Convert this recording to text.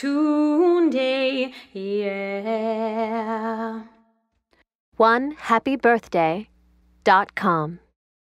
today, yeah. One happy birthday dot com.